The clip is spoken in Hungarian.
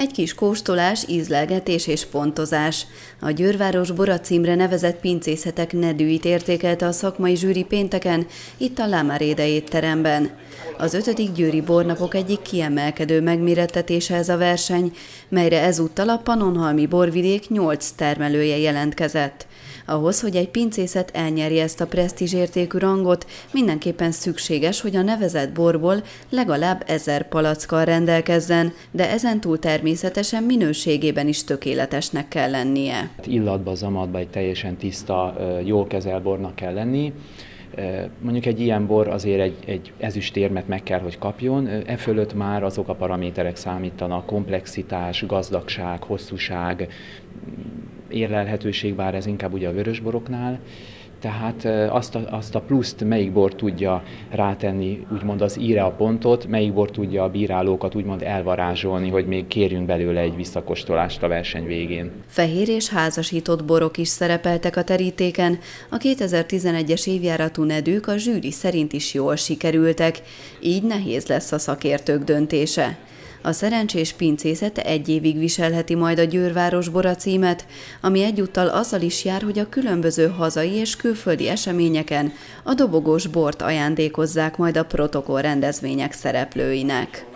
Egy kis kóstolás, ízlelgetés és pontozás. A Győrváros Bora címre nevezett pincészetek nedűit értékelte a szakmai zsűri pénteken, itt a Lámáréde étteremben. Az ötödik győri bornapok egyik kiemelkedő megmérettetése ez a verseny, melyre ezúttal a Panonhalmi borvidék nyolc termelője jelentkezett. Ahhoz, hogy egy pincészet elnyerje ezt a presztízsértékű rangot, mindenképpen szükséges, hogy a nevezett borból legalább ezer palackkal rendelkezzen, de ezen túl természetesen minőségében is tökéletesnek kell lennie. Illatba, zamatba egy teljesen tiszta, jól kezelt bornak kell lenni, Mondjuk egy ilyen bor azért egy, egy ezüstérmet meg kell, hogy kapjon, e fölött már azok a paraméterek számítanak, komplexitás, gazdagság, hosszúság, érlelhetőség, bár ez inkább ugye a vörösboroknál, tehát azt a, azt a pluszt melyik bor tudja rátenni, úgymond az íre a pontot, melyik bor tudja a bírálókat úgymond elvarázsolni, hogy még kérjünk belőle egy visszakostolást a verseny végén. Fehér és házasított borok is szerepeltek a terítéken. A 2011-es évjáratú nedők a zsűri szerint is jól sikerültek, így nehéz lesz a szakértők döntése. A szerencsés pincészet egy évig viselheti majd a Győrváros Bora címet, ami egyúttal azzal is jár, hogy a különböző hazai és külföldi eseményeken a dobogós bort ajándékozzák majd a protokoll rendezvények szereplőinek.